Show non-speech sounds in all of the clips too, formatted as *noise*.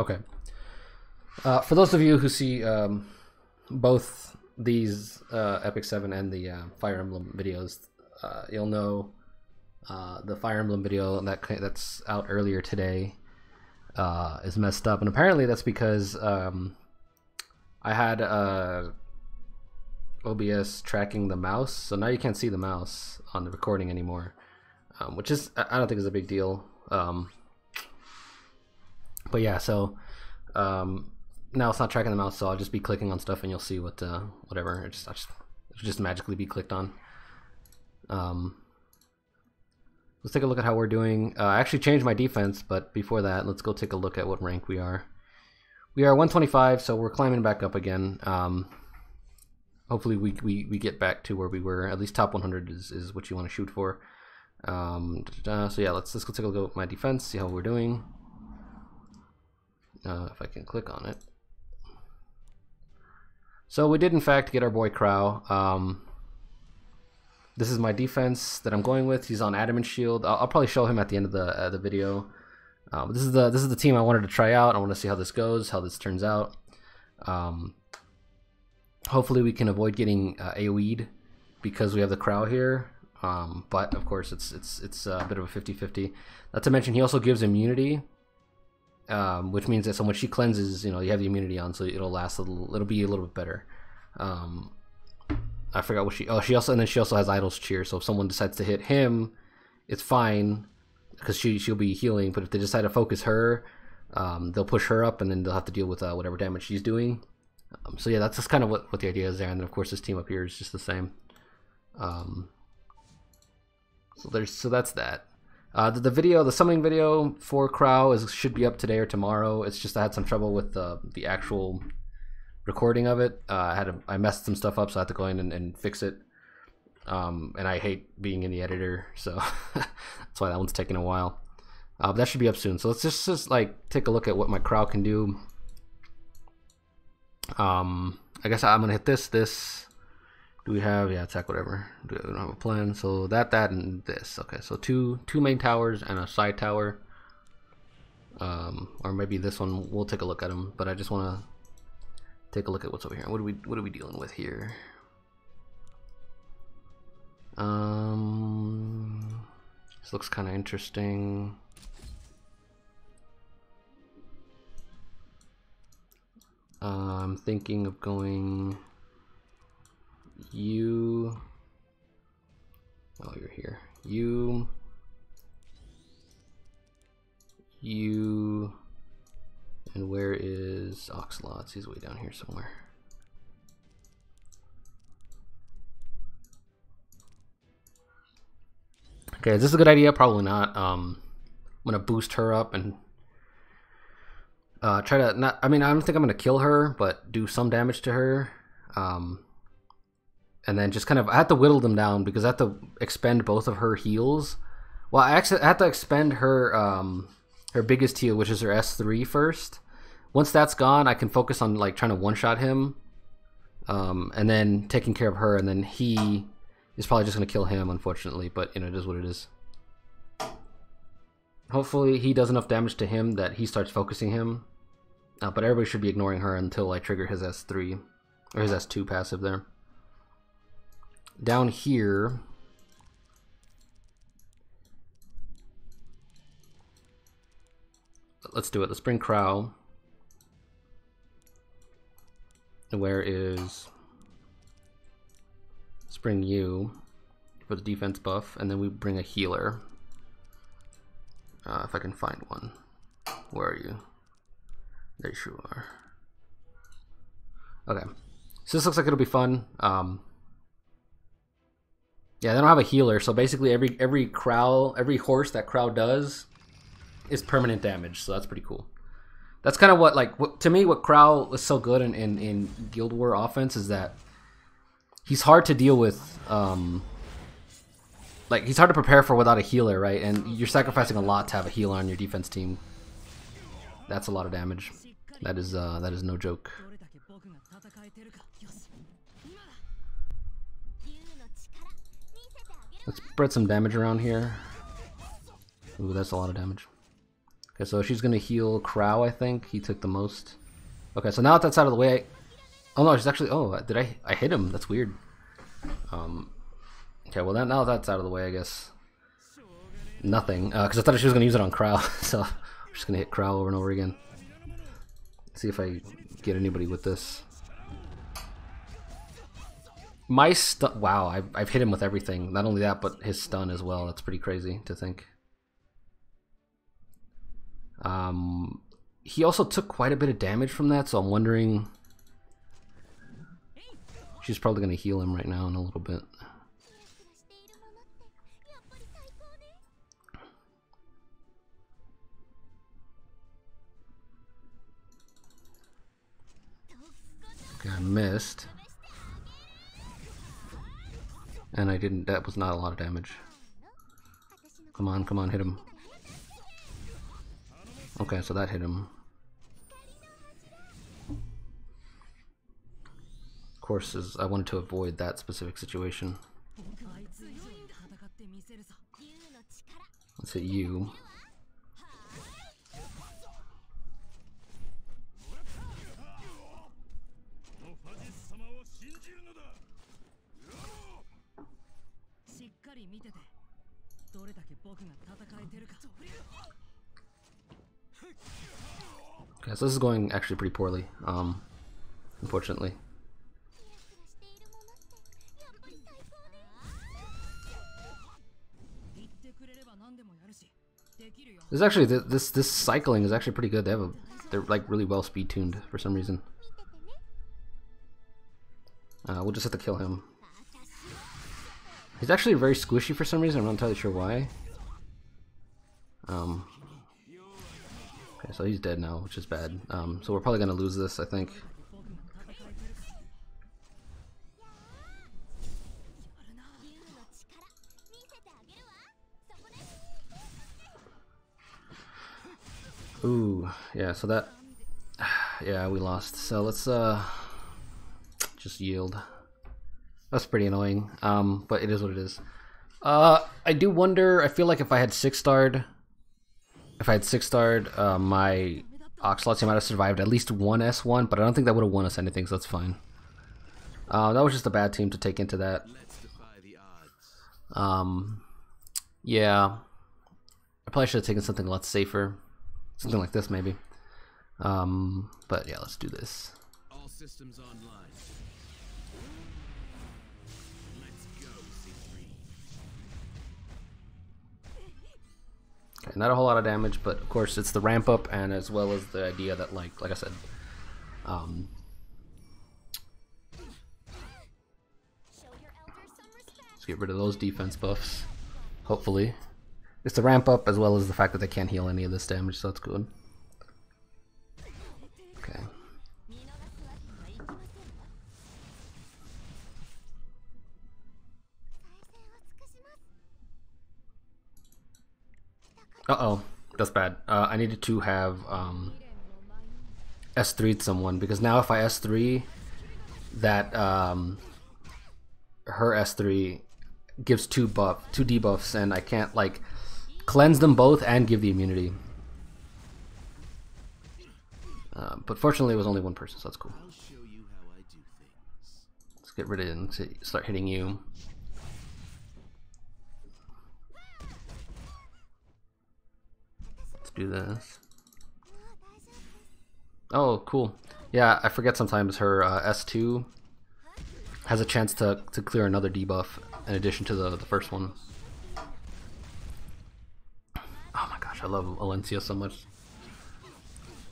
Okay. Uh, for those of you who see um, both these uh, Epic 7 and the uh, Fire Emblem videos, uh, you'll know uh, the Fire Emblem video that that's out earlier today uh, is messed up. And apparently that's because um, I had OBS tracking the mouse. So now you can't see the mouse on the recording anymore, um, which is, I don't think is a big deal. Um, but yeah, so um, now it's not tracking the mouse, so I'll just be clicking on stuff and you'll see what uh, whatever. It just, I'll just just magically be clicked on. Um, let's take a look at how we're doing. Uh, I actually changed my defense, but before that, let's go take a look at what rank we are. We are 125, so we're climbing back up again. Um, hopefully, we, we, we get back to where we were. At least top 100 is, is what you want to shoot for. Um, so yeah, let's let's go take a look at my defense, see how we're doing. Uh, if I can click on it. So we did in fact get our boy Krau. Um, this is my defense that I'm going with. He's on Adamant Shield. I'll, I'll probably show him at the end of the uh, the video. Um, this is the this is the team I wanted to try out. I want to see how this goes, how this turns out. Um, hopefully we can avoid getting uh, AoE'd because we have the Krau here. Um, but of course it's it's it's a bit of a 50-50. Not to mention he also gives immunity um, which means that so when she cleanses, you know, you have the immunity on, so it'll last a little. It'll be a little bit better. Um, I forgot what she. Oh, she also and then she also has Idol's Cheer. So if someone decides to hit him, it's fine because she she'll be healing. But if they decide to focus her, um, they'll push her up, and then they'll have to deal with uh, whatever damage she's doing. Um, so yeah, that's just kind of what what the idea is there. And then of course this team up here is just the same. Um, so there's so that's that. Uh, the, the, video, the summoning video for Krau is should be up today or tomorrow. It's just I had some trouble with the the actual recording of it. Uh, I had a, I messed some stuff up, so I had to go in and, and fix it. Um, and I hate being in the editor, so *laughs* that's why that one's taking a while. Uh, but that should be up soon. So let's just just like take a look at what my Krau can do. Um, I guess I'm gonna hit this, this, do we have yeah attack whatever. Do we don't have a plan. So that that and this. Okay so two two main towers and a side tower. Um or maybe this one we'll take a look at them but i just want to take a look at what's over here. What are we what are we dealing with here? Um this looks kind of interesting. Uh, i'm thinking of going you oh you're here you you and where is Oxalots? He's way down here somewhere. Okay, is this a good idea? Probably not. Um, I'm gonna boost her up and uh, try to not. I mean, I don't think I'm gonna kill her, but do some damage to her. Um, and then just kind of I had to whittle them down because I had to expend both of her heals. Well, I actually I had to expend her um, her biggest heal, which is her S3 first. Once that's gone, I can focus on like trying to one shot him, um, and then taking care of her, and then he is probably just gonna kill him, unfortunately. But you know, it is what it is. Hopefully, he does enough damage to him that he starts focusing him. Uh, but everybody should be ignoring her until I trigger his S3 or his S2 passive there down here. Let's do it. Let's bring Krau. Where is let's bring you? For the defense buff and then we bring a healer. Uh, if I can find one. Where are you? There you are. Okay. So this looks like it'll be fun. Um, yeah, they don't have a healer, so basically every every crow, every horse that Krau does is permanent damage. So that's pretty cool. That's kind of what like what, to me what Krau is so good in, in in Guild War offense is that he's hard to deal with. Um, like he's hard to prepare for without a healer, right? And you're sacrificing a lot to have a healer on your defense team. That's a lot of damage. That is uh, that is no joke. Let's spread some damage around here. Ooh, that's a lot of damage. Okay, so she's gonna heal Krau, I think. He took the most. Okay, so now that that's out of the way, I... Oh no, she's actually... Oh, did I... I hit him. That's weird. Um... Okay, well that, now that's out of the way, I guess. Nothing. Because uh, I thought she was gonna use it on Krau, *laughs* so... I'm just gonna hit Krau over and over again. See if I get anybody with this. My stun. Wow, I've, I've hit him with everything. Not only that, but his stun as well. That's pretty crazy to think. Um, he also took quite a bit of damage from that, so I'm wondering. She's probably going to heal him right now in a little bit. Okay, I missed. And I didn't, that was not a lot of damage. Come on, come on, hit him. Okay, so that hit him. Of course, is I wanted to avoid that specific situation. Let's hit you. Okay, so this is going actually pretty poorly, um, unfortunately. This actually this this cycling is actually pretty good. They have a they're like really well speed tuned for some reason. Uh, we'll just have to kill him. He's actually very squishy for some reason. I'm not entirely sure why. Um, okay, so he's dead now, which is bad. Um, so we're probably gonna lose this, I think. Ooh, yeah, so that, *sighs* yeah, we lost. So let's, uh, just yield. That's pretty annoying, um, but it is what it is. Uh, I do wonder, I feel like if I had 6-starred, if I had 6-starred, uh, my Oxalot might have survived at least one S1, but I don't think that would have won us anything, so that's fine. Uh, that was just a bad team to take into that. Um, yeah. I probably should have taken something a lot safer. Something like this, maybe. Um, but yeah, let's do this. All systems online. Okay, not a whole lot of damage, but of course it's the ramp up and as well as the idea that like like I said, um, let's get rid of those defense buffs. Hopefully, it's the ramp up as well as the fact that they can't heal any of this damage, so that's good. Okay. Uh-oh, that's bad. Uh, I needed to have um, S3'd someone, because now if I S3, that um, her S3 gives two buff, two debuffs, and I can't like cleanse them both and give the immunity. Uh, but fortunately, it was only one person, so that's cool. Let's get rid of it and start hitting you. Do this. Oh, cool. Yeah, I forget sometimes her uh, S2 has a chance to, to clear another debuff in addition to the, the first one. Oh my gosh, I love Alencia so much.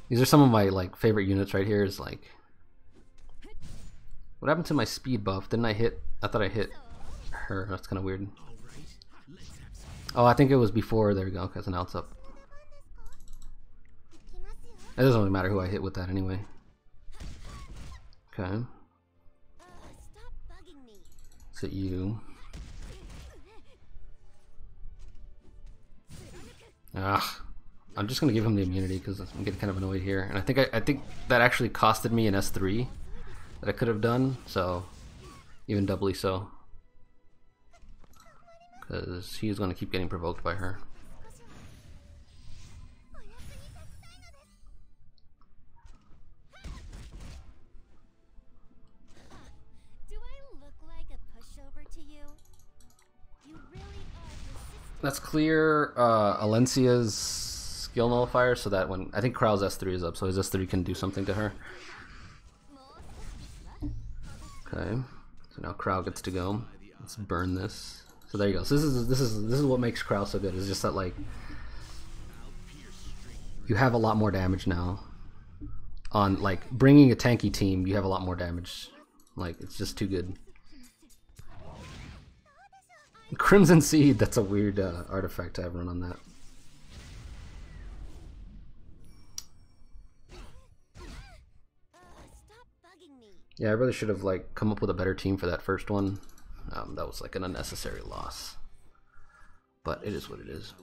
These are some of my like favorite units right here is like What happened to my speed buff? Didn't I hit I thought I hit her. That's kinda weird. Oh, I think it was before. There we go. Okay, so now it's up. It doesn't really matter who I hit with that anyway. Okay. Is it you? Ah, I'm just gonna give him the immunity because I'm getting kind of annoyed here, and I think I, I think that actually costed me an S3 that I could have done, so even doubly so, because he's gonna keep getting provoked by her. Let's clear uh, Alencia's skill nullifier so that when I think Krau's S3 is up, so his S3 can do something to her. Okay, so now Krau gets to go. Let's burn this. So there you go. So this is this is this is what makes Krau so good. Is just that like you have a lot more damage now. On like bringing a tanky team, you have a lot more damage. Like it's just too good. Crimson Seed, that's a weird uh, artifact to have run on that. Yeah, I really should have like come up with a better team for that first one. Um, that was like an unnecessary loss. But it is what it is.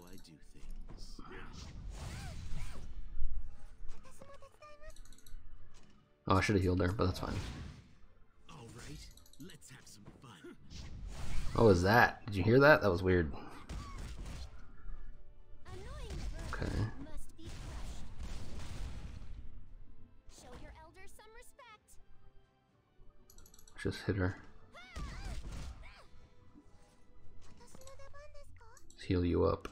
Oh, I should have healed her, but that's fine. Oh, what was that? Did you hear that? That was weird. Okay. Just hit her. Let's heal you up.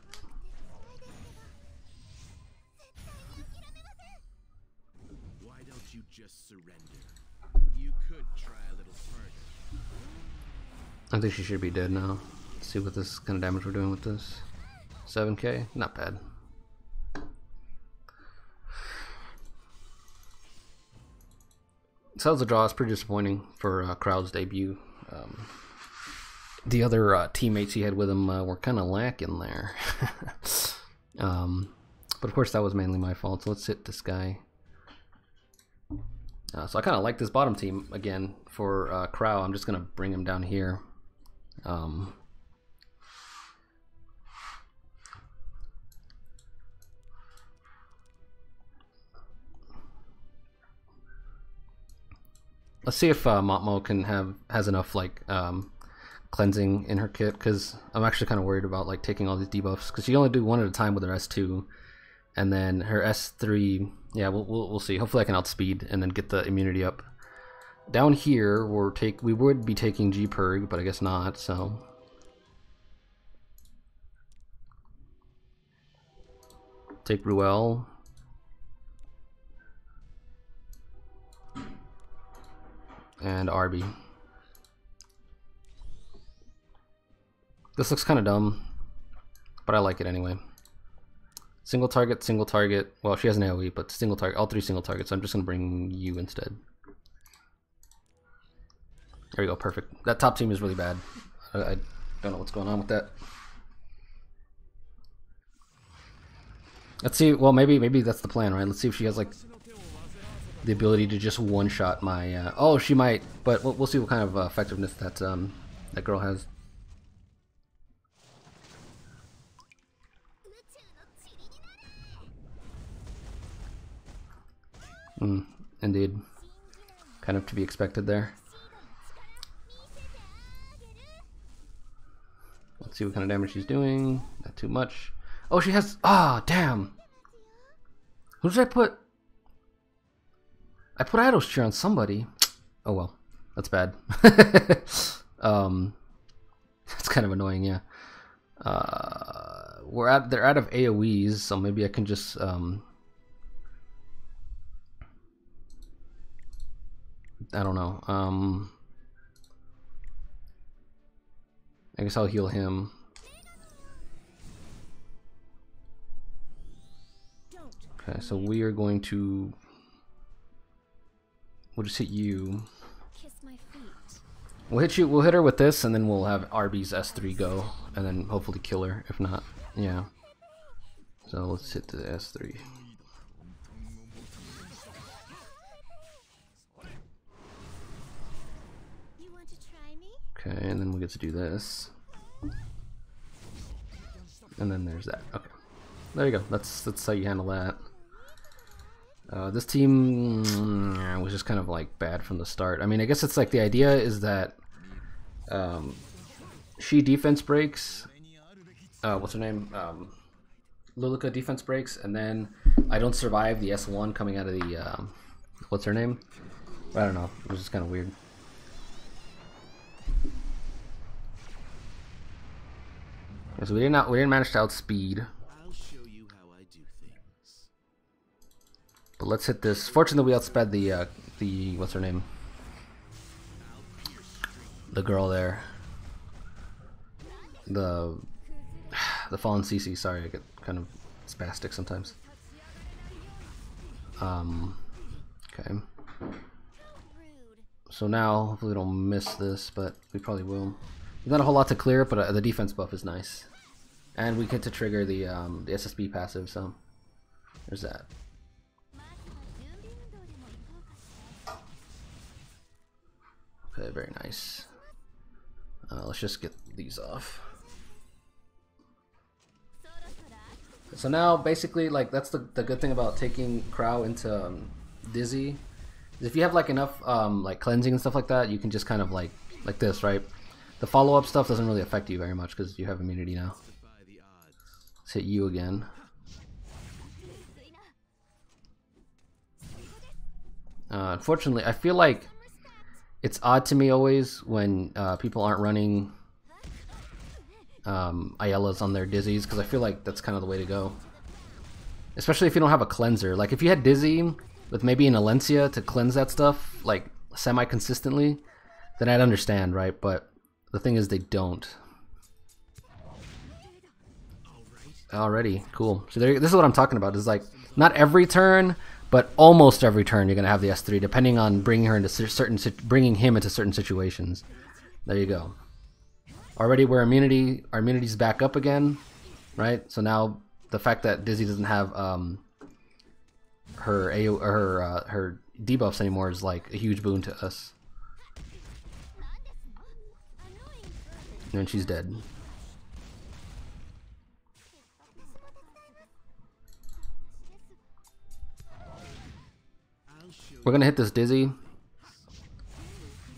I think she should be dead now. Let's see what this kind of damage we're doing with this. 7k? Not bad. Sounds a draw. It's pretty disappointing for uh, Krau's debut. Um, the other uh, teammates he had with him uh, were kind of lacking there. *laughs* um, but of course, that was mainly my fault. So let's hit this guy. Uh, so I kind of like this bottom team again for uh, Krau. I'm just going to bring him down here. Um, let's see if uh, Matmo can have has enough like um, cleansing in her kit because I'm actually kind of worried about like taking all these debuffs because she only do one at a time with her S2, and then her S3. Yeah, we'll, we'll we'll see. Hopefully, I can outspeed and then get the immunity up. Down here, we're take we would be taking G Purg, but I guess not. So. Take Ruel. and Arby. This looks kind of dumb, but I like it anyway. Single target, single target. Well, she has an AoE, but single target, all three single targets. I'm just gonna bring you instead. There we go, perfect. That top team is really bad. I, I don't know what's going on with that. Let's see. Well, maybe maybe that's the plan, right? Let's see if she has like the ability to just one shot my. Uh, oh, she might, but we'll, we'll see what kind of uh, effectiveness that um, that girl has. Mm, indeed, kind of to be expected there. See what kind of damage she's doing. Not too much. Oh, she has. Ah, oh, damn. Who did I put? I put Idol's Cheer on somebody. *tsk* Oh well, that's bad. *laughs* um, it's kind of annoying, yeah. Uh, we're at they're out of AOE's, so maybe I can just um. I don't know. Um, I guess I'll heal him. Okay, so we are going to We'll just hit you. We'll hit you. We'll hit her with this, and then we'll have Arby's S3 go, and then hopefully kill her. If not, yeah. So let's hit the S3. Okay, and then we get to do this. And then there's that. Okay. There you go. That's that's how you handle that. Uh, this team mm, was just kind of like bad from the start. I mean, I guess it's like the idea is that um, she defense breaks. Uh, what's her name? Um, Lilica defense breaks, and then I don't survive the S1 coming out of the. Um, what's her name? I don't know. It was just kind of weird. So we didn't we didn't manage to outspeed, I'll show you how I do things. but let's hit this. Fortunately, we outsped the uh, the what's her name, the girl there, the the fallen CC. Sorry, I get kind of spastic sometimes. Um, okay. So now, hopefully we don't miss this, but we probably will. Not a whole lot to clear, but uh, the defense buff is nice. And we get to trigger the, um, the SSB passive, so there's that. Okay, very nice. Uh, let's just get these off. So now, basically, like that's the, the good thing about taking Krau into um, Dizzy. If you have like enough um, like cleansing and stuff like that, you can just kind of like like this, right? The follow up stuff doesn't really affect you very much because you have immunity now. Let's hit you again. Uh, unfortunately, I feel like it's odd to me always when uh, people aren't running um, Ayelas on their Dizzies because I feel like that's kind of the way to go. Especially if you don't have a cleanser. Like if you had Dizzy with maybe an Alencia to cleanse that stuff like semi consistently, then I'd understand, right? But the thing is, they don't. Already, cool. So there, this is what I'm talking about. Is like not every turn, but almost every turn you're gonna have the S3, depending on bringing her into certain, bringing him into certain situations. There you go. Already, we're immunity. Our immunity's back up again, right? So now the fact that Dizzy doesn't have um, her AO, her uh, her debuffs anymore is like a huge boon to us. And she's dead. We're gonna hit this Dizzy.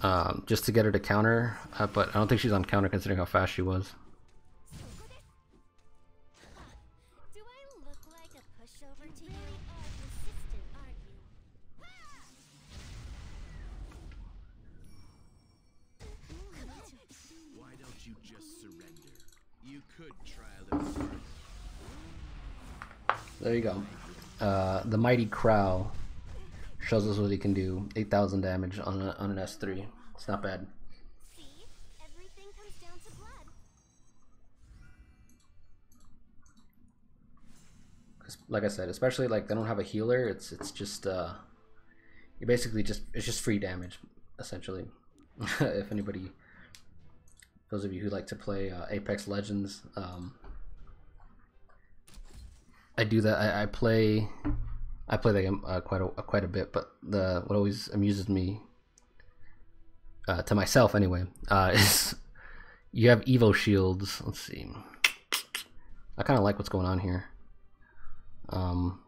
Um, just to get her to counter, uh, but I don't think she's on counter considering how fast she was. There you go. Uh, the mighty Krau shows us what he can do. 8,000 damage on, a, on an S3. It's not bad. Like I said, especially like they don't have a healer. It's it's just uh, you basically just it's just free damage essentially. *laughs* if anybody, those of you who like to play uh, Apex Legends, um, I do that. I, I play, I play that game uh, quite a quite a bit. But the what always amuses me, uh, to myself anyway, uh, *laughs* is you have Evo shields. Let's see. I kind of like what's going on here. Um,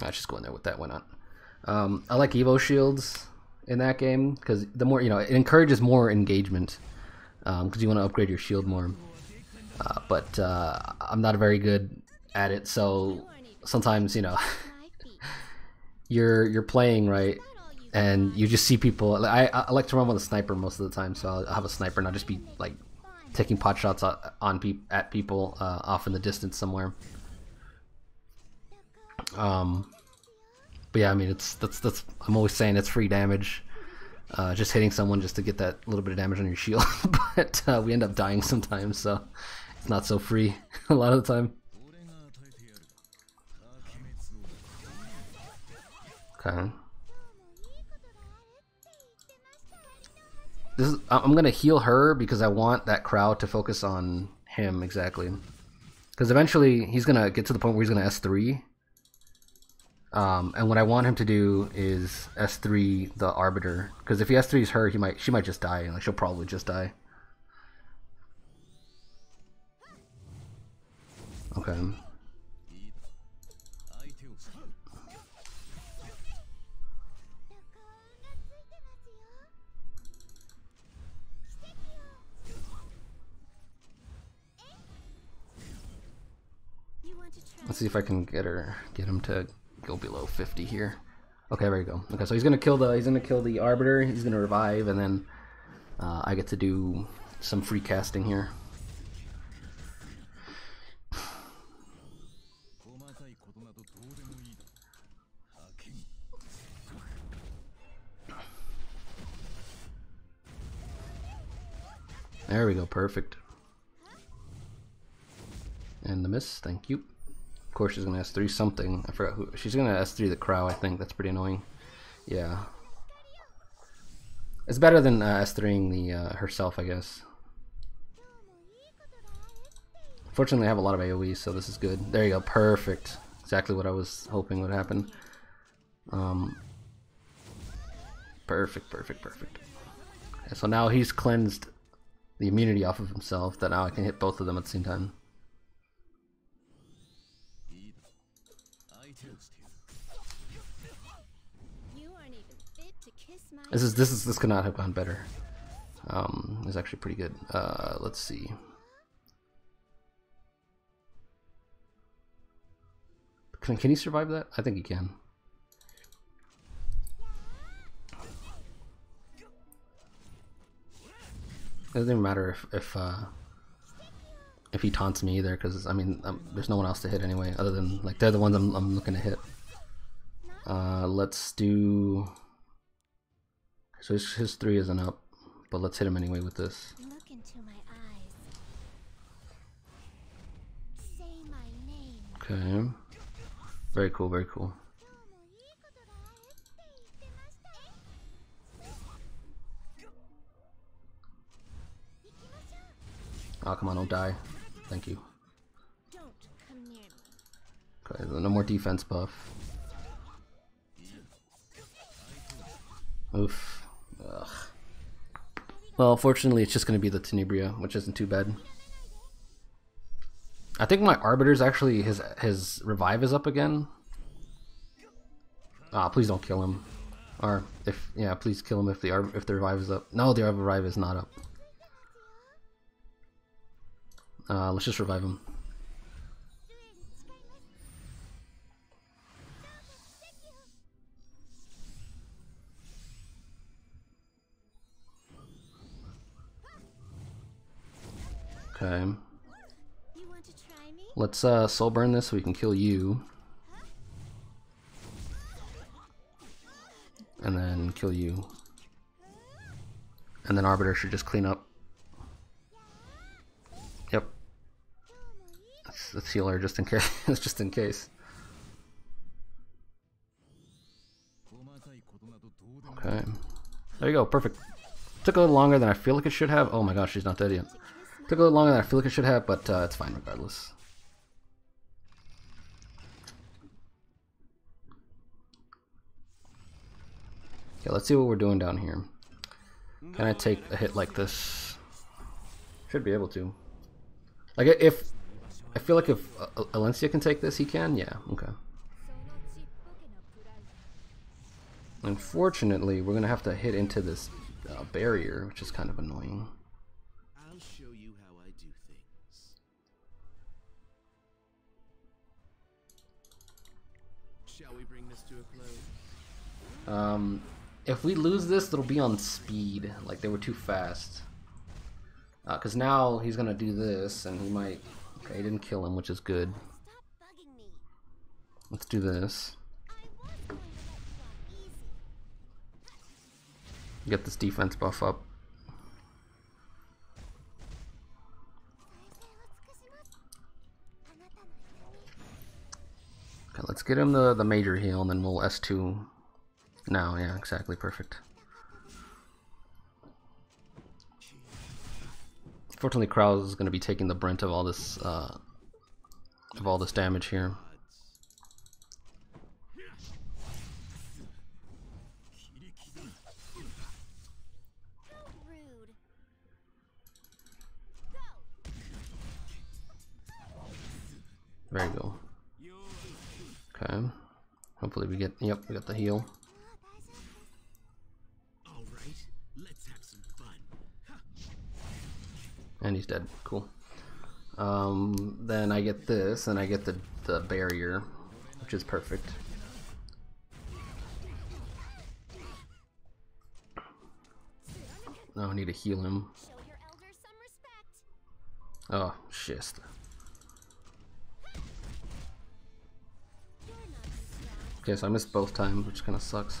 let's just go in there with that. Why not? Um, I like Evo shields in that game because the more you know, it encourages more engagement because you want to upgrade your shield more. Uh, but uh, I'm not very good at it, so sometimes you know *laughs* you're you're playing right, and you just see people. I I like to run with a sniper most of the time, so I'll, have a sniper and I'll just be like taking pot shots on, peop at people uh, off in the distance somewhere. Um, but yeah, I mean it's that's that's I'm always saying it's free damage. Uh, just hitting someone just to get that little bit of damage on your shield, *laughs* but uh, we end up dying sometimes, so it's not so free *laughs* a lot of the time. Okay. This is, I'm gonna heal her because I want that crowd to focus on him exactly. Because eventually he's gonna get to the point where he's gonna S3. Um, and what I want him to do is S3 the Arbiter. Because if he S3s her, he might she might just die. Like she'll probably just die. Okay. Let's see if I can get her, get him to go below 50 here. Okay, there you go. Okay, so he's gonna kill the, he's gonna kill the arbiter. He's gonna revive, and then uh, I get to do some free casting here. There we go, perfect. And the miss, thank you. Of course, she's gonna S3 something. I forgot who. She's gonna S3 the Krau, I think. That's pretty annoying. Yeah. It's better than uh, S3ing the uh, herself, I guess. Fortunately, I have a lot of AoE, so this is good. There you go, perfect. Exactly what I was hoping would happen. Um, perfect, perfect, perfect. So now he's cleansed the immunity off of himself that now I can hit both of them at the same time. This is this is this could not have gone better. Um, it's actually pretty good. Uh, let's see. Can, can he survive that? I think he can. It doesn't even matter if if uh, if he taunts me either, because I mean, um, there's no one else to hit anyway, other than like they're the ones I'm I'm looking to hit. Uh, let's do. So his, his three isn't up, but let's hit him anyway with this. Look into my eyes. Say my name. Okay. Very cool, very cool. Oh, come on, don't die. Thank you. Don't come near me. Okay, no more defense buff. Oof. Ugh. Well, fortunately, it's just going to be the Tenebria, which isn't too bad. I think my Arbiter's actually, his his revive is up again. Ah, please don't kill him. Or, if, yeah, please kill him if the, if the revive is up. No, the revive is not up. Uh, let's just revive him. Okay. Let's uh soul burn this so we can kill you. And then kill you. And then Arbiter should just clean up. this, healer just in case. *laughs* just in case. Okay. There you go. Perfect. Took a little longer than I feel like it should have. Oh my gosh, she's not dead yet. Took a little longer than I feel like it should have, but uh, it's fine regardless. Okay, let's see what we're doing down here. Can I take a hit like this? Should be able to. Like, if I feel like if uh, Alencia can take this, he can. Yeah. Okay. Unfortunately, we're gonna have to hit into this uh, barrier, which is kind of annoying. I'll show you how I do things. Shall we bring this to a close? Um, if we lose this, it'll be on speed. Like they were too fast. Because now he's gonna do this, and he might. Okay, I didn't kill him, which is good. Let's do this. Get this defense buff up. Okay, let's get him the, the major heal, and then we'll S2. No, yeah, exactly, perfect. Fortunately, Krau's is going to be taking the brunt of all this uh, of all this damage here. There you go. Okay. Hopefully we get. Yep, we got the heal. Dead. Cool. Um, then I get this, and I get the the barrier, which is perfect. No, I need to heal him. Oh, shit. Okay, so I missed both times, which kind of sucks.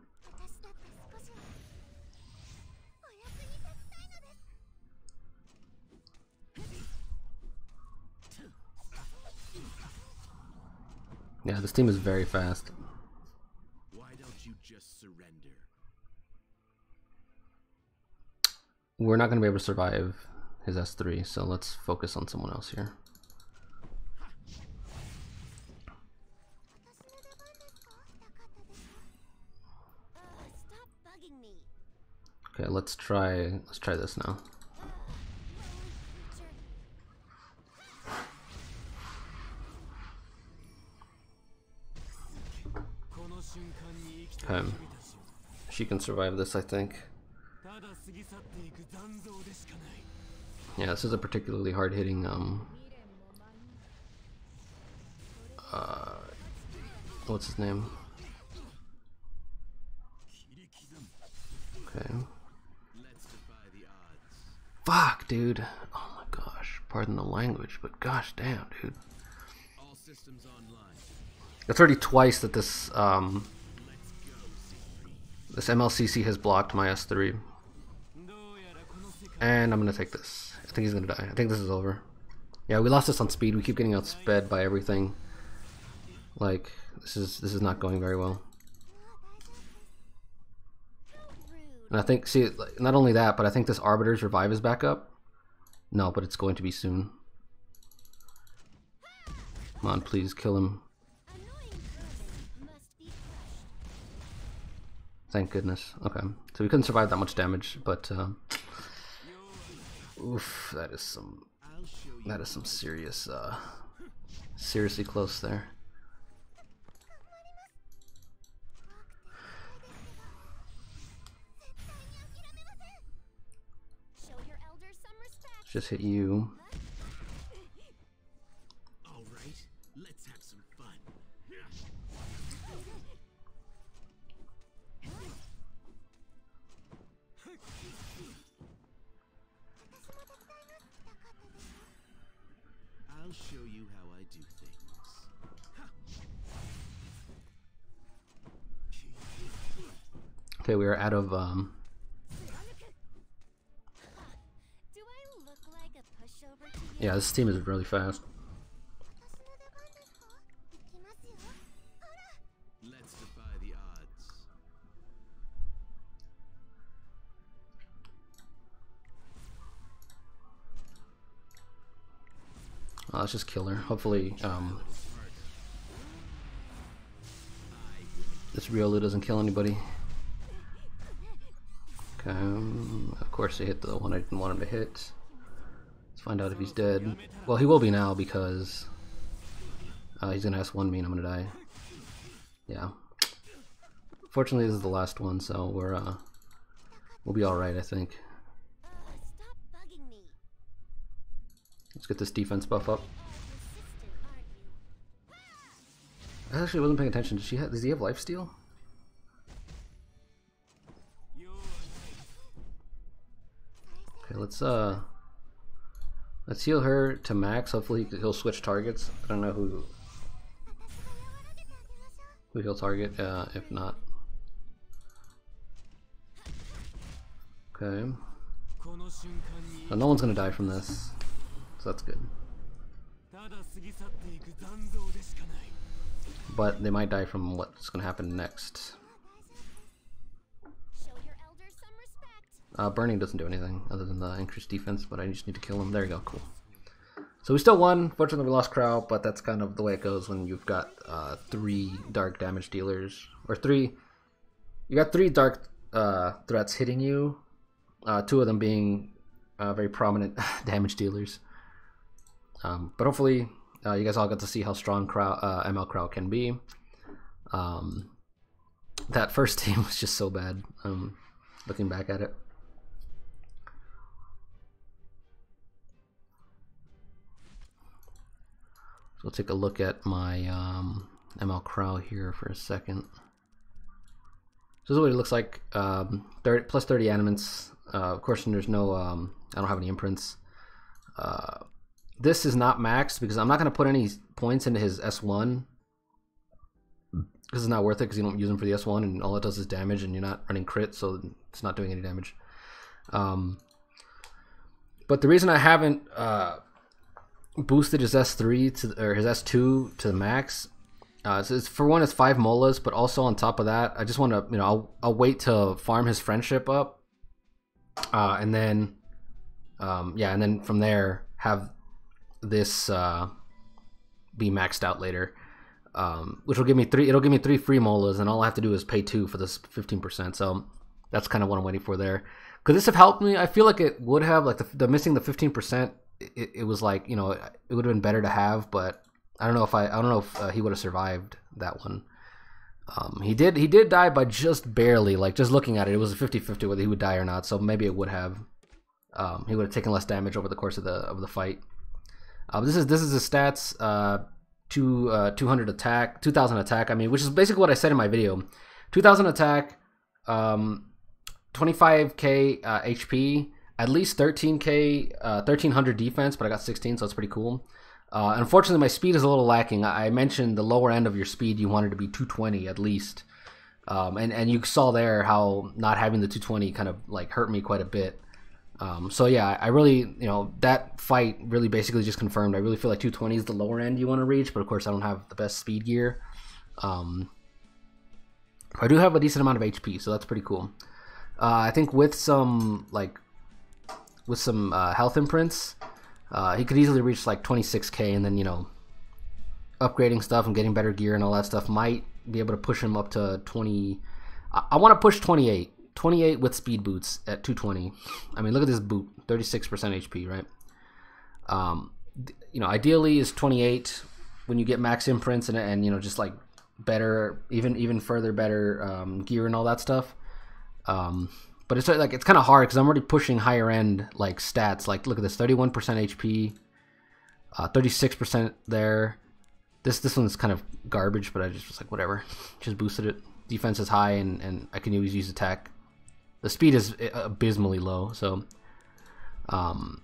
This team is very fast. Why don't you just surrender? We're not going to be able to survive his S3, so let's focus on someone else here. Okay, let's try let's try this now. She can survive this, I think. Yeah, this is a particularly hard hitting um uh what's his name? Okay. Fuck, dude. Oh my gosh. Pardon the language, but gosh damn, dude. It's already twice that this um. This MLCC has blocked my S3. And I'm gonna take this. I think he's gonna die. I think this is over. Yeah, we lost this on speed. We keep getting outsped by everything. Like this is this is not going very well. And I think see not only that, but I think this Arbiter's revive is back up. No, but it's going to be soon. Come on, please kill him. Thank goodness. Okay, so we couldn't survive that much damage, but uh, oof, that is some that is some serious, uh, seriously close there. Just hit you. Okay, we are out of um, Yeah, this team is really fast. Oh, let's just kill her. Hopefully, um, this Riolu doesn't kill anybody. Um, of course he hit the one I didn't want him to hit. Let's find out if he's dead. Well, he will be now because uh, he's gonna S1 me and I'm gonna die. Yeah. Fortunately, this is the last one, so we're uh, we'll be all right, I think. Let's get this defense buff up. I actually wasn't paying attention. Does she have? Does he have lifesteal? Okay, let's uh, let's heal her to max. Hopefully he'll switch targets. I don't know who who he'll target. Uh, if not, okay. So no one's gonna die from this, so that's good. But they might die from what's gonna happen next. Uh, burning doesn't do anything other than the increased defense, but I just need to kill him. There you go, cool. So we still won. Fortunately, we lost Krau, but that's kind of the way it goes when you've got uh, three dark damage dealers or three. You got three dark uh, threats hitting you. Uh, two of them being uh, very prominent *laughs* damage dealers. Um, but hopefully, uh, you guys all got to see how strong Krau, ML Krau can be. Um, that first *laughs* team was just so bad. Um, looking back at it. So we'll take a look at my um, ML Krau here for a second. So this is what it looks like. Um, 30, plus 30 animants. Uh, of course, there's no, um, I don't have any imprints. Uh, this is not maxed because I'm not going to put any points into his S1 because it's not worth it because you don't use them for the S1 and all it does is damage and you're not running crit, so it's not doing any damage. Um, but the reason I haven't uh, boosted his S3 to or his S2 to the max. Uh, so for one, it's five molas, but also on top of that, I just want to, you know, I'll, I'll wait to farm his friendship up, uh, and then, um, yeah, and then from there have this uh, be maxed out later, um, which will give me three. It'll give me three free molas, and all I have to do is pay two for this fifteen percent. So that's kind of what I'm waiting for there. Could this have helped me? I feel like it would have. Like the, the missing the fifteen percent it, it was like you know it would have been better to have, but I don't know if I I don't know if uh, he would have survived that one. Um, he did he did die by just barely like just looking at it it was a 50-50 whether he would die or not so maybe it would have. Um, he would have taken less damage over the course of the of the fight. Uh, this is this is his stats uh, two, uh, 200 attack 2000 attack I mean which is basically what I said in my video. 2000 attack um, 25k uh, HP at least 13k, uh, 1300 defense, but I got 16, so it's pretty cool. Uh, unfortunately, my speed is a little lacking. I mentioned the lower end of your speed you wanted to be 220 at least, um, and and you saw there how not having the 220 kind of like hurt me quite a bit. Um, so yeah, I really you know that fight really basically just confirmed. I really feel like 220 is the lower end you want to reach, but of course I don't have the best speed gear. Um, I do have a decent amount of HP, so that's pretty cool. Uh, I think with some like with some uh, health imprints, uh, he could easily reach like 26k, and then you know, upgrading stuff and getting better gear and all that stuff might be able to push him up to 20. I, I want to push 28, 28 with speed boots at 220. I mean, look at this boot, 36% HP, right? Um, you know, ideally is 28 when you get max imprints and and you know just like better, even even further better um, gear and all that stuff. Um, but it's like it's kind of hard because I'm already pushing higher end like stats. Like look at this, 31% HP, uh, 36% there. This this one's kind of garbage, but I just was like whatever, *laughs* just boosted it. Defense is high and and I can always use attack. The speed is uh, abysmally low, so um,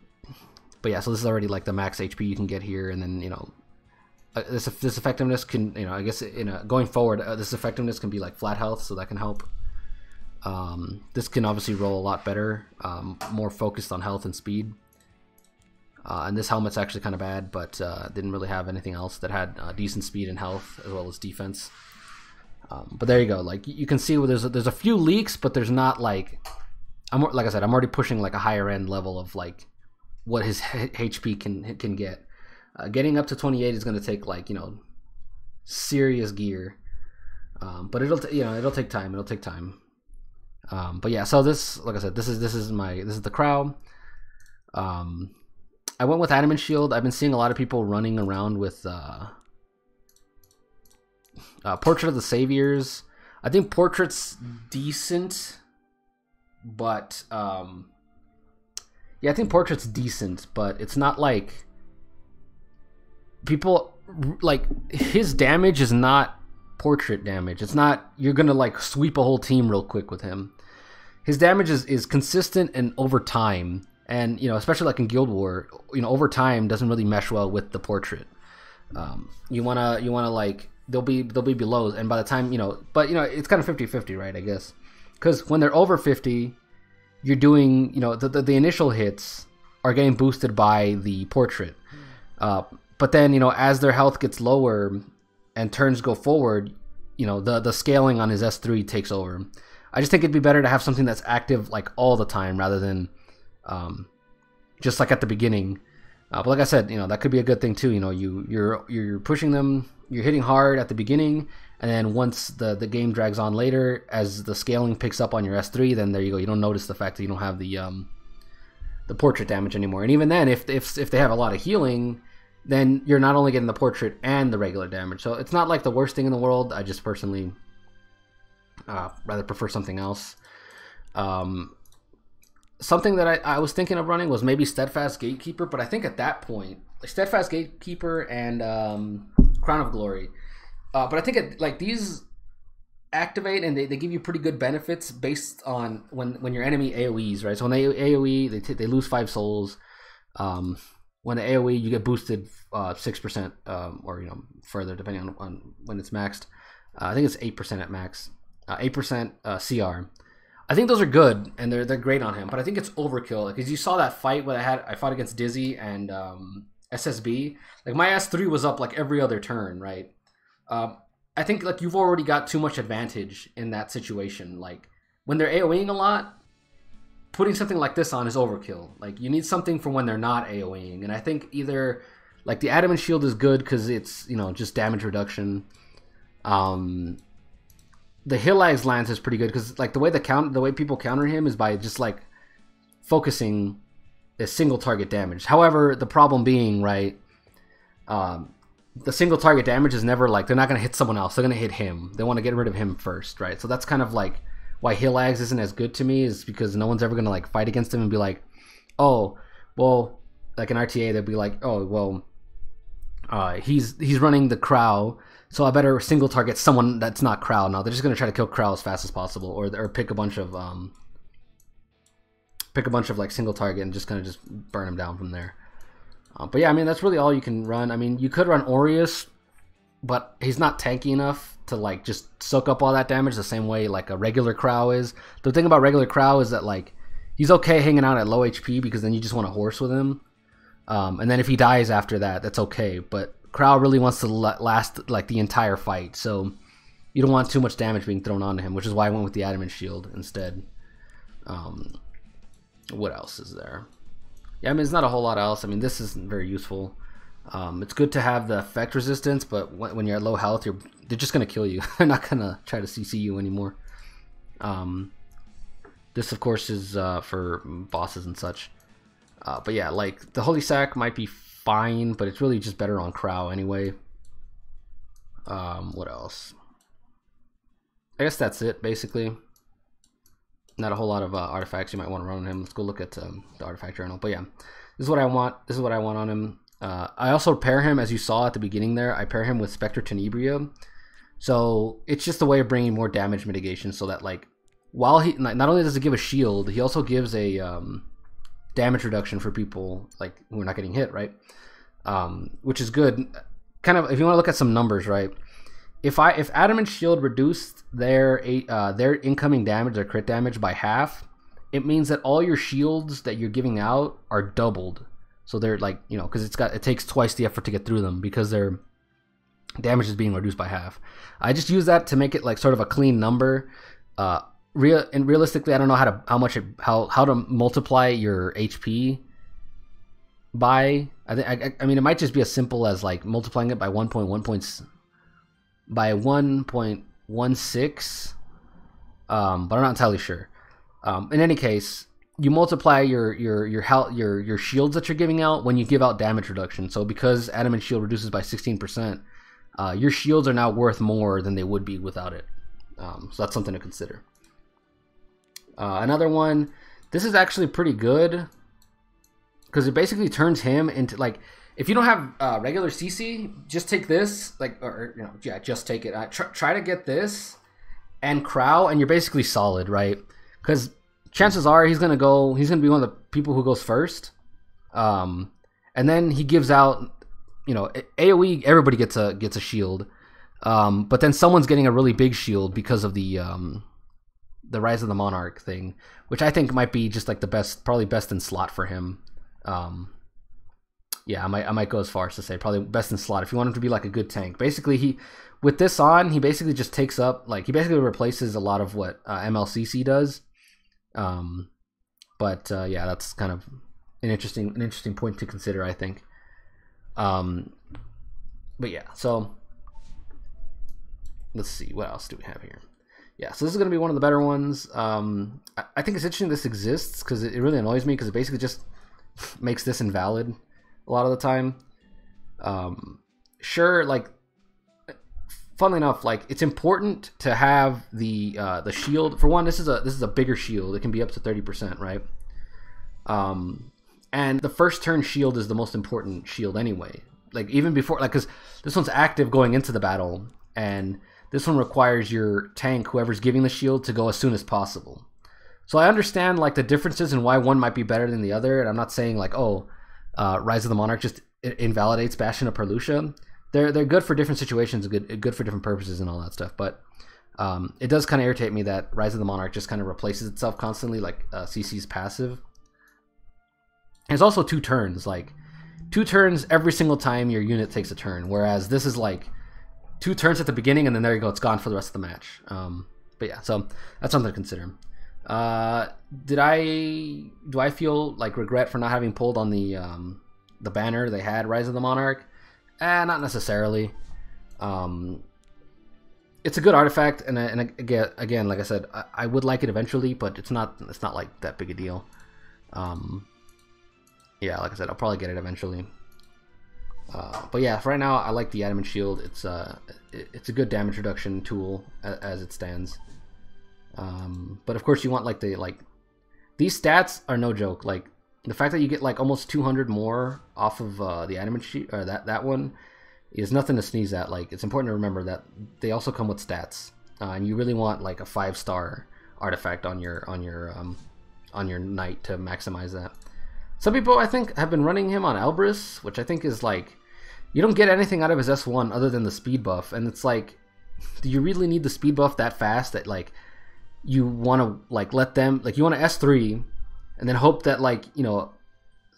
but yeah, so this is already like the max HP you can get here, and then you know uh, this this effectiveness can you know I guess in a, going forward uh, this effectiveness can be like flat health, so that can help. Um, this can obviously roll a lot better, um, more focused on health and speed. Uh, and this helmet's actually kind of bad, but uh, didn't really have anything else that had uh, decent speed and health as well as defense. Um, but there you go. Like you can see, where there's a, there's a few leaks, but there's not like I'm like I said, I'm already pushing like a higher end level of like what his HP can can get. Uh, getting up to 28 is going to take like you know serious gear, um, but it'll you know it'll take time. It'll take time. Um, but yeah, so this, like I said, this is this is my this is the Krau. Um, I went with Adamant Shield. I've been seeing a lot of people running around with uh, uh, Portrait of the Saviors. I think Portrait's decent, but um, yeah, I think Portrait's decent, but it's not like people like his damage is not portrait damage. It's not you're gonna like sweep a whole team real quick with him. His damage is, is consistent and over time, and you know especially like in Guild War, you know over time doesn't really mesh well with the portrait. Um, you wanna you wanna like they'll be they'll be below, and by the time you know, but you know it's kind of 50-50, right? I guess because when they're over fifty, you're doing you know the, the, the initial hits are getting boosted by the portrait. Uh, but then you know as their health gets lower and turns go forward, you know, the the scaling on his S3 takes over. I just think it'd be better to have something that's active like all the time rather than um, just like at the beginning Uh, but like I said, you know that could be a good thing too. You know, you you're you're pushing them, you're hitting hard at the beginning, and then once the the game drags on later, as the scaling picks up on your S3, then there you go. You don't notice the fact that you don't have the um, the portrait damage anymore. And even then, if if if they have a lot of healing, then you're not only getting the portrait and the regular damage. So it's not like the worst thing in the world. I just personally uh, rather prefer something else. Um, something that I, I was thinking of running was maybe Steadfast Gatekeeper, but I think at that point, Steadfast Gatekeeper and um, Crown of Glory. Uh, but I think it, like these activate and they, they give you pretty good benefits based on when when your enemy AOE's right. So when they AOE, they t- they lose five souls. Um, when AOE, you get boosted uh, six percent um, or you know further depending on, on when it's maxed. Uh, I think it's eight percent at max. Uh, Eight percent uh, CR. I think those are good and they're they're great on him, but I think it's overkill because you saw that fight where I had I fought against Dizzy and um, SSB. Like my S three was up like every other turn, right? Um, I think like you've already got too much advantage in that situation. Like when they're AOEing a lot, putting something like this on is overkill. Like you need something for when they're not AOEing, and I think either like the Adamant Shield is good because it's you know just damage reduction. Um, the Hilag Lance is pretty good because like the way the count the way people counter him is by just like focusing a single target damage. However, the problem being right, um, the single target damage is never like they're not gonna hit someone else. They're gonna hit him. They want to get rid of him first, right? So that's kind of like why Hillax isn't as good to me is because no one's ever gonna like fight against him and be like, oh, well, like an RTA, they'll be like, oh, well, uh, he's he's running the Krau, so I better single target someone that's not Krau. Now they're just gonna try to kill Krau as fast as possible, or or pick a bunch of um, pick a bunch of like single target and just kind of just burn him down from there. Uh, but yeah, I mean that's really all you can run. I mean you could run Aurius, but he's not tanky enough to like just soak up all that damage the same way like a regular Krau is. The thing about regular Krau is that like he's okay hanging out at low HP because then you just want to horse with him. Um, and then if he dies after that, that's okay. But Krau really wants to last like the entire fight, so you don't want too much damage being thrown onto him, which is why I went with the Adamant Shield instead. Um, what else is there? Yeah, I mean, it's not a whole lot else. I mean, this isn't very useful. Um, it's good to have the effect resistance, but when, you're at low health, you're they're just gonna kill you. *laughs* they're not gonna try to CC you anymore. Um, this, of course, is uh, for bosses and such. Uh, but yeah, like the Holy Sack might be fine, but it's really just better on Krau anyway. Um, what else? I guess that's it, basically. Not a whole lot of uh, artifacts you might want to run on him. Let's go look at um, the artifact journal. But yeah, this is what I want. This is what I want on him. Uh, I also pair him, as you saw at the beginning there, I pair him with Spectre Tenebria. So it's just a way of bringing more damage mitigation so that, like, while he, not only does it give a shield, he also gives a, um, damage reduction for people like who are not getting hit, right? Um, which is good. Kind of, if you want to look at some numbers, right? If I if Adamant Shield reduced their uh, their incoming damage, their crit damage by half, it means that all your shields that you're giving out are doubled. So they're like you know because it's got it takes twice the effort to get through them because their damage is being reduced by half. I just use that to make it like sort of a clean number. Uh, real and realistically, I don't know how to how much it, how how to multiply your HP by. I think I, mean it might just be as simple as like multiplying it by one point one points by one point one six. Um, but I'm not entirely sure. Um, in any case, you multiply your your your health your your shields that you're giving out when you give out damage reduction. So because adamant shield reduces by 16%, uh, your shields are now worth more than they would be without it. Um, so that's something to consider. Uh, another one, this is actually pretty good because it basically turns him into like if you don't have uh, regular CC, just take this like or you know yeah just take it. Uh, try, try to get this and Krau, and you're basically solid, right? Because chances are he's gonna go. He's gonna be one of the people who goes first. Um, and then he gives out, you know, AOE. Everybody gets a gets a shield. Um, but then someone's getting a really big shield because of the um, the Rise of the Monarch thing, which I think might be just like the best, probably best in slot for him. Um, yeah, I might I might go as far as to say probably best in slot if you want him to be like a good tank. Basically, he with this on, he basically just takes up like he basically replaces a lot of what uh, MLCC does. Um, but uh, yeah, that's kind of an interesting an interesting point to consider. I think. Um, but yeah, so let's see what else do we have here. Yeah, so this is going to be one of the better ones. Um, I, I think it's interesting this exists because it, it really annoys me because it basically just *laughs* makes this invalid a lot of the time. Um, sure, like funnily enough, like it's important to have the uh, the shield. For one, this is a this is a bigger shield. It can be up to thirty percent, right? Um, and the first turn shield is the most important shield anyway. Like even before, like because this one's active going into the battle, and this one requires your tank, whoever's giving the shield, to go as soon as possible. So I understand like the differences and why one might be better than the other, and I'm not saying like oh, uh, Rise of the Monarch just invalidates Bastion of Perlucia. They're they're good for different situations, good good for different purposes and all that stuff. But um, it does kind of irritate me that Rise of the Monarch just kind of replaces itself constantly, like uh, CC's passive. It's also two turns, like two turns every single time your unit takes a turn, whereas this is like two turns at the beginning and then there you go, it's gone for the rest of the match. Um, but yeah, so that's something to consider. Uh, did I do I feel like regret for not having pulled on the um, the banner they had Rise of the Monarch? Eh, not necessarily. Um, it's a good artifact, and, and again, again, like I said, I, I would like it eventually, but it's not it's not like that big a deal. Um, yeah, like I said, I'll probably get it eventually. Uh, but yeah, right now, I like the Adamant Shield. It's uh, it's a good damage reduction tool as, as it stands. Um, but of course, you want like the like these stats are no joke. Like the fact that you get like almost 200 more off of uh, the Adamant Shield or that that one is nothing to sneeze at. Like it's important to remember that they also come with stats, uh, and you really want like a five star artifact on your on your um, on your knight to maximize that. Some people I think have been running him on Elbrus, which I think is like you don't get anything out of his S1 other than the speed buff, and it's like, do you really need the speed buff that fast that like you want to like let them like you want to S3 and then hope that like you know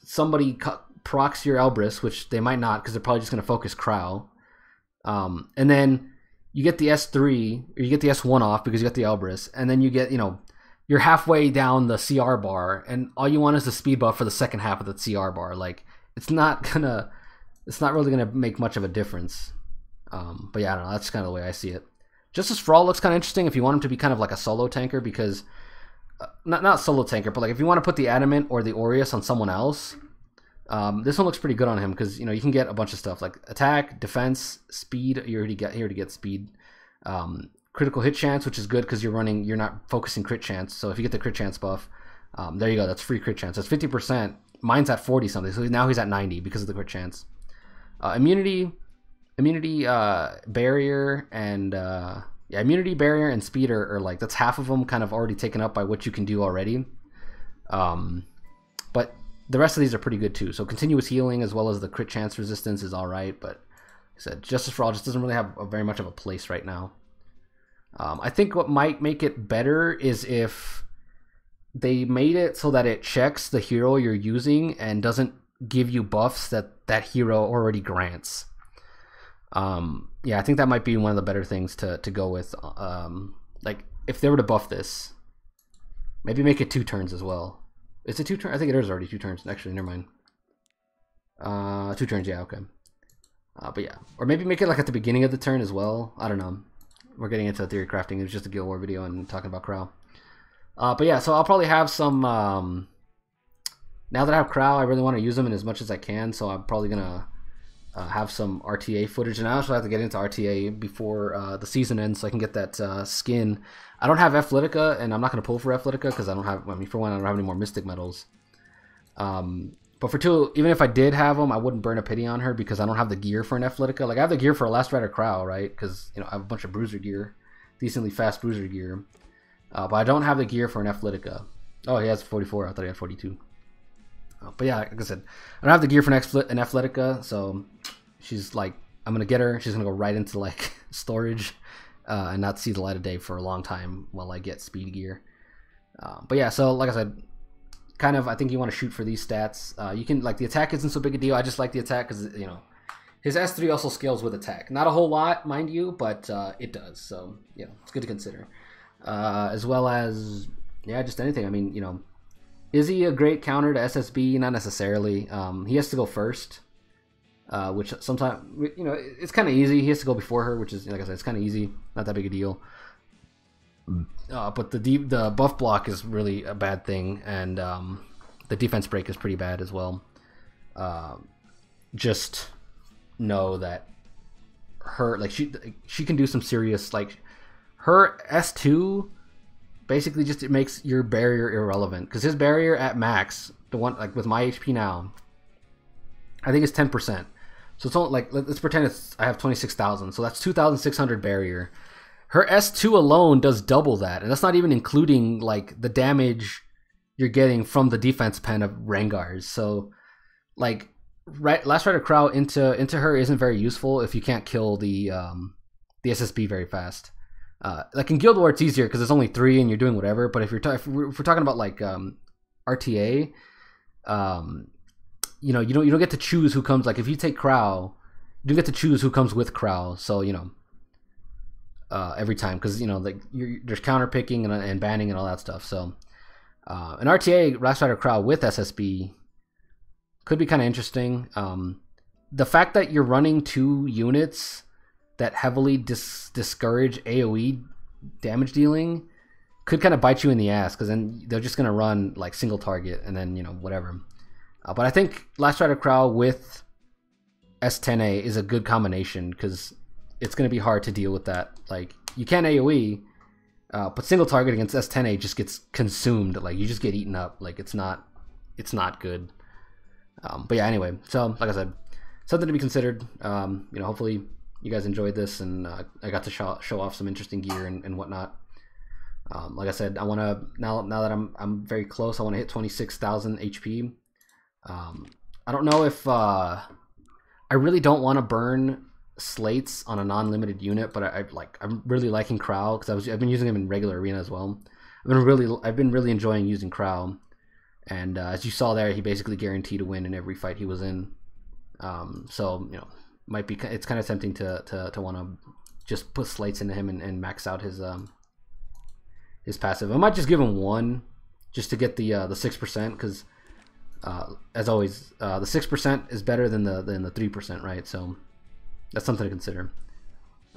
somebody cu- procs your Elbrus, which they might not because they're probably just going to focus Krau, um, and then you get the S3 or you get the S1 off because you got the Elbrus, and then you get you know you're halfway down the CR bar, and all you want is the speed buff for the second half of the CR bar. Like it's not gonna, it's not really gonna make much of a difference. Um, but yeah, I don't know. That's kind of the way I see it. Justice for All looks kind of interesting if you want him to be kind of like a solo tanker because, uh, not not solo tanker, but like if you want to put the Adamant or the Aurius on someone else, um, this one looks pretty good on him because you know you can get a bunch of stuff like attack, defense, speed. You already get here to get speed. Um, critical hit chance, which is good because you're running, you're not focusing crit chance. So if you get the crit chance buff, um, there you go. That's free crit chance. That's fifty percent. Mine's at forty something, so now he's at ninety because of the crit chance. Uh, immunity, immunity uh, barrier, and uh, yeah, immunity barrier and speed are, are like that's half of them kind of already taken up by what you can do already. Um, but the rest of these are pretty good too. So continuous healing as well as the crit chance resistance is all right, but like I said Justice for All just doesn't really have a, very much of a place right now. Um, I think what might make it better is if they made it so that it checks the hero you're using and doesn't give you buffs that that hero already grants. Um, yeah, I think that might be one of the better things to, to go with. Um, like if they were to buff this, maybe make it two turns as well. It's a two turn. I think it is already two turns. Actually, never mind. Uh, two turns. Yeah, okay. Uh, but yeah, or maybe make it like at the beginning of the turn as well. I don't know we're getting into theory crafting. It was just a Guild War video and talking about Krau. Uh, but yeah, so I'll probably have some. Um, now that I have Krau, I really want to use them in as much as I can. So I'm probably gonna uh, have some RTA footage, and I also have to get into RTA before uh, the season ends, so I can get that uh, skin. I don't have Athletica, and I'm not gonna pull for Athletica because I don't have. I mean, for one, I don't have any more Mystic medals. Um, but for two, even if I did have them, I wouldn't burn a pity on her because I don't have the gear for an Athletica. Like I have the gear for a Last Rider Krau, right? Because you know I have a bunch of Bruiser gear, decently fast Bruiser gear, uh, but I don't have the gear for an Athletica. Oh, he has 44. I thought he had 42. Uh, but yeah, like I said, I don't have the gear for an, an Athletica, so she's like, I'm gonna get her. She's gonna go right into like *laughs* storage uh, and not see the light of day for a long time while I get speed gear. Uh, but yeah, so like I said, kind of I think you want to shoot for these stats. Uh, you can like the attack isn't so big a deal. I just like the attack because you know his S three also scales with attack. Not a whole lot, mind you, but uh, it does. So you know it's good to consider. Uh, as well as yeah, just anything. I mean, you know, Is he a great counter to SSB? Not necessarily. Um, he has to go first, uh, which sometimes you know it's kind of easy. He has to go before her, which is like I said, it's kind of easy, not that big a deal. Uh, but the deep the buff block is really a bad thing, and um, the defense break is pretty bad as well. Uh, just know that her like she she can do some serious like her S two basically just it makes your barrier irrelevant because his barrier at max the one like with my HP now I think it's ten percent. So it's only like let- let's pretend it's I have twenty six thousand, so that's two thousand six hundred barrier. Her S two alone does double that, and that's not even including like the damage you're getting from the defense pen of Rengars. So like right last rider Krau into into her isn't very useful if you can't kill the um the SSB very fast. Uh, like in Guild War, it's easier because there's only three and you're doing whatever. But if you're ta- if, we're, if we're talking about like um, RTA, um, you know you don't you don't get to choose who comes. Like if you take Krau, you get to choose who comes with Krau. So you know uh, every time because you know like there's counter picking and, and banning and all that stuff. So uh, an RTA Last Rider Krau with SSB could be kind of interesting. Um, the fact that you're running two units that heavily dis- discourage AOE damage dealing could kind of bite you in the ass because then they're just gonna run like single target and then you know whatever. Uh, but I think Last Rider Krau with S10A is a good combination because it's gonna be hard to deal with that. Like you can AOE, uh, but single target against S10A just gets consumed. Like you just get eaten up. Like it's not, it's not good. Um, but yeah, anyway. So like I said, something to be considered. Um, you know, hopefully you guys enjoyed this, and uh, I got to show, show off some interesting gear and, and whatnot. Um, like I said, I want to now now that I'm I'm very close. I want to hit twenty six thousand HP. Um, I don't know if uh, I really don't want to burn slates on a non limited unit, but I, I like I'm really liking Krau because I was I've been using him in regular arena as well. I've been really I've been really enjoying using Krau, and uh, as you saw there, he basically guaranteed to win in every fight he was in. Um, so you know, might be it's kind of tempting to to, to want to just put slates into him and, and max out his um his passive. I might just give him one just to get the uh, the six percent because uh, as always uh, the six percent is better than the than the three percent, right? So that's something to consider.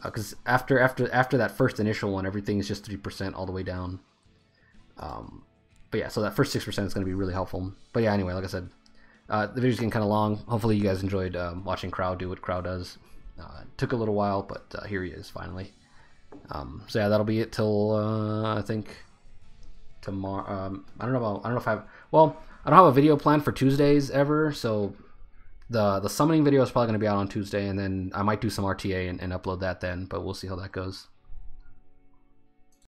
Because after after after that first initial one, everything is just three percent all the way down. Um, but yeah, so that first six percent is going to be really helpful. But yeah, anyway, like I said, uh, the video's getting kind of long. Hopefully, you guys enjoyed um, watching Krau do what Krau does. Uh, took a little while, but uh, here he is finally. Um, so yeah, that'll be it till uh, I think tomorrow. Um, I don't know about I don't know if I have well I don't have a video planned for Tuesdays ever, so the the summoning video is probably going to be out on Tuesday, and then I might do some RTA and, and upload that then. But we'll see how that goes.